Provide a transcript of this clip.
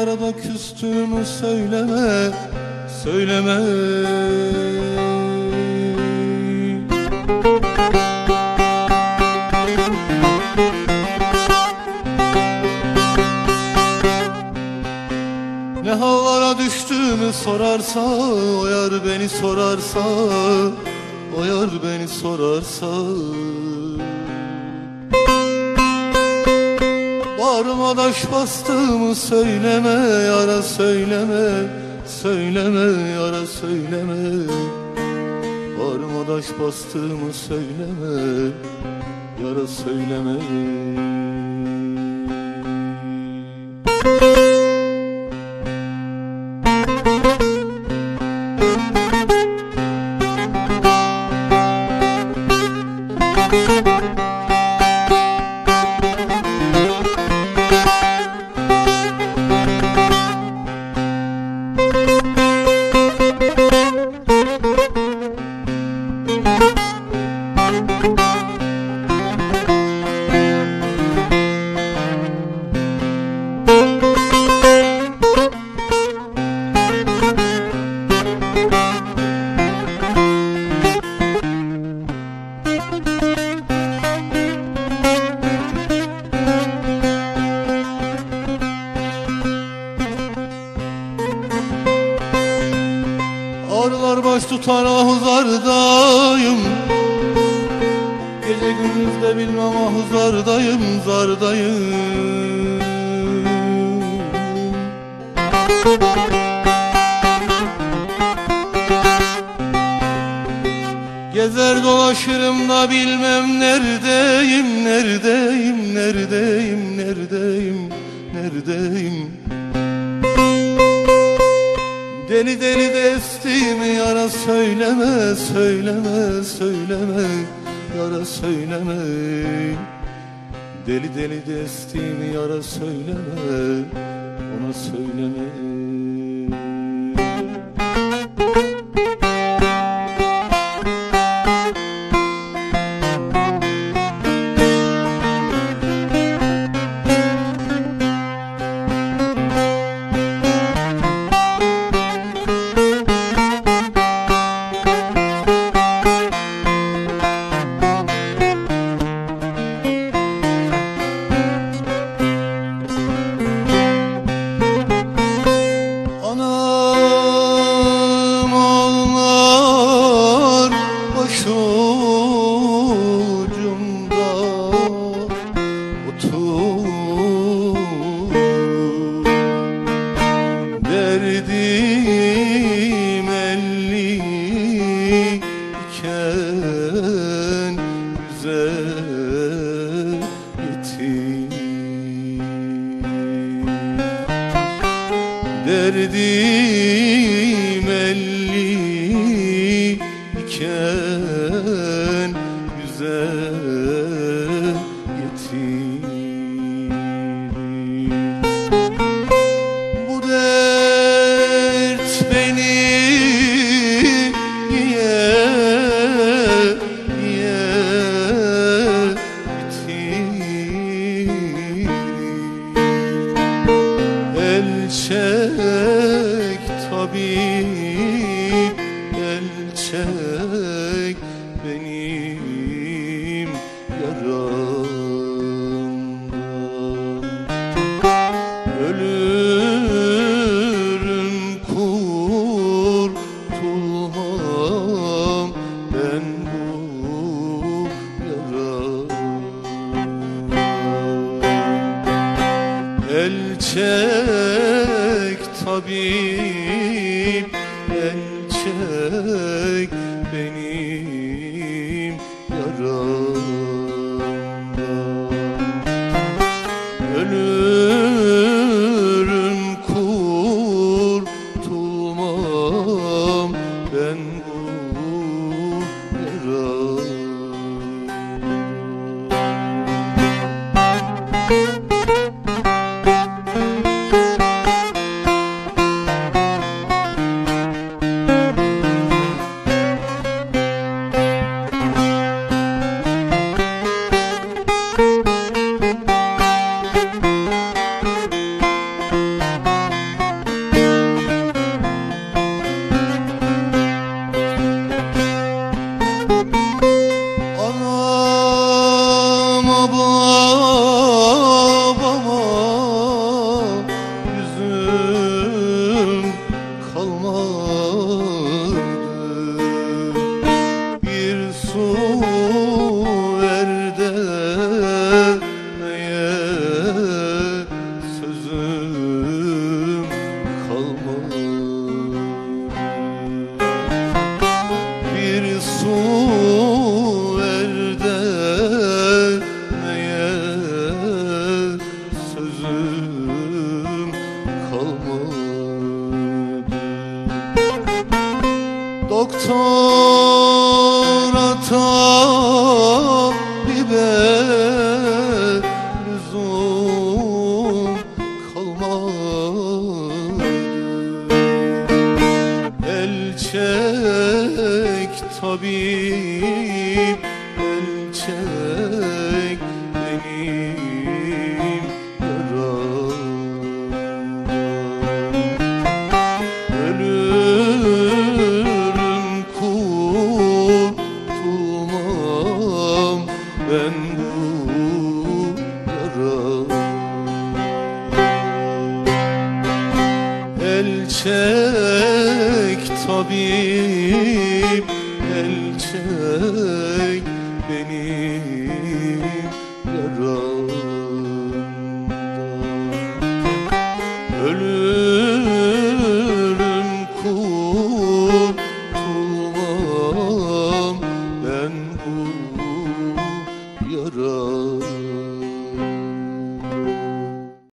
Yollara da küstüğümü söyleme Söyleme. Ne hallara düştüğümü sorarsa O yar beni sorarsa O yar beni sorarsa Bağrıma taş bastığımı söyleme Yara söyleme Söyleme yara söyleme. Bağrıma taş bastığımı söyleme Yara söyleme. Ağrılar baş tutar ahuzardayım Gece gündüz de bilmem ahuzardayım zardayım Gezer dolaşırım da bilmem neredeyim Neredeyim, neredeyim, neredeyim, neredeyim söyleme Yara söyleme Deli deli de estiğimi yara söyleme. Ona söyleme güzel yetim. Derdim elli güzel çek benim yaramdan çek benim yaramdan Bir su sözüm kalmadı? Doktor tabip El çek benim yaram Ölürüm kurtulmam ben bu yaradan El tabip